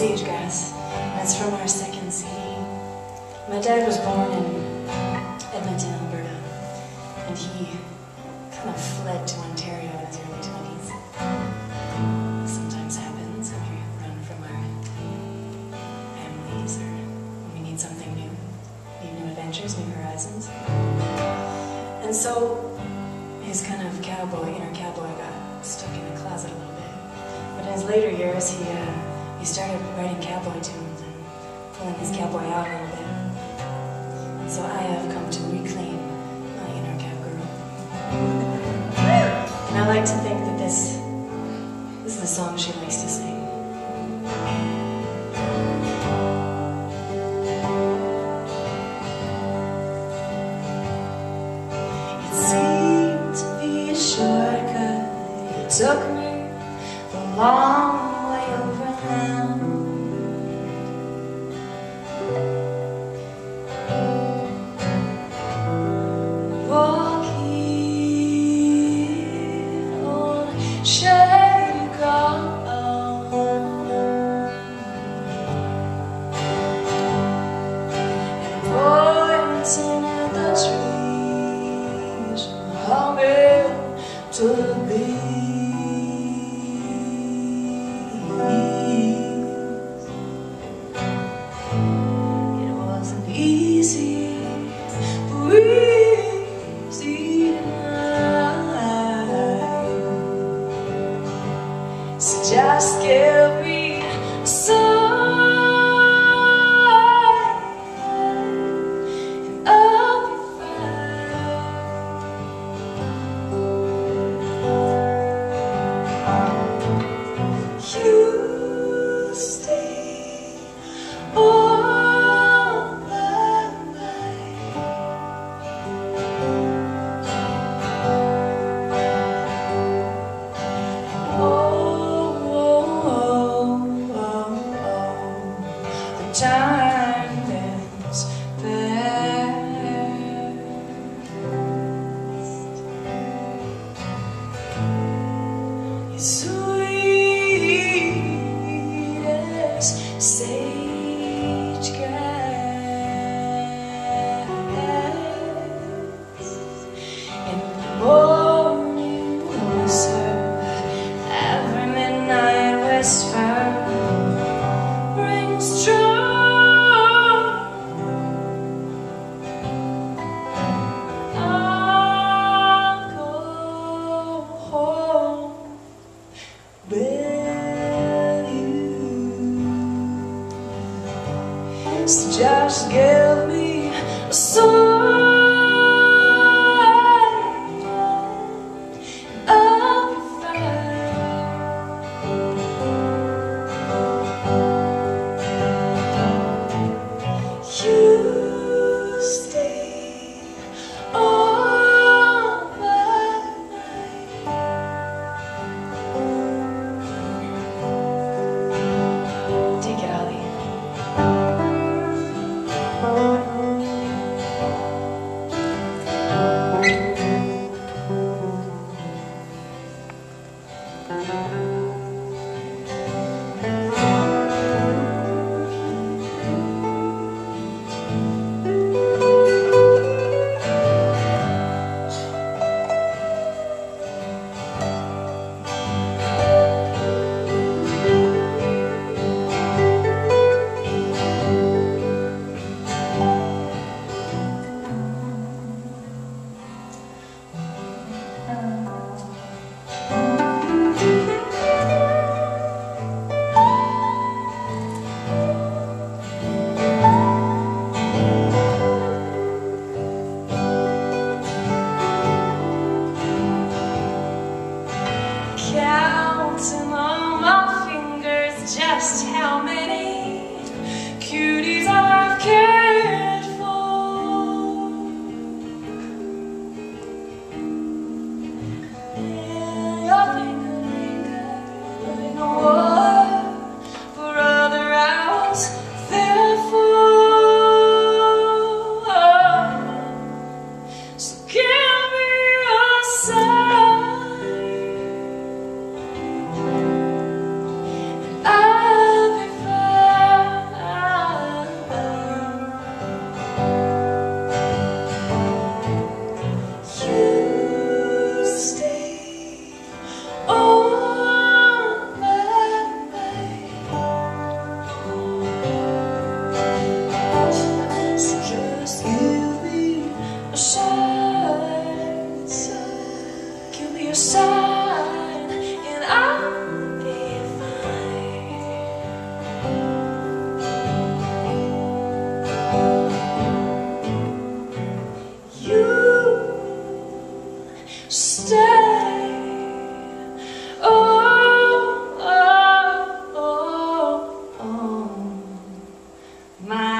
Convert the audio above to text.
this is a song called Sage Grass. That's from our second CD. My dad was born in Edmonton, Alberta, and he kind of fled to Ontario in his early 20s. Sometimes happens when we run from our families or when we need something new, need new adventures, new horizons. And so his kind of cowboy, inner cowboy, got stuck in the closet a little bit. But in his later years, he uh, he started writing cowboy tunes and pulling his cowboy out a little bit. So I have come to reclaim my inner cowgirl. And I like to think that this this is the song she likes to sing. It to be a shortcut. It took me the long just give as just give me a sign. ます。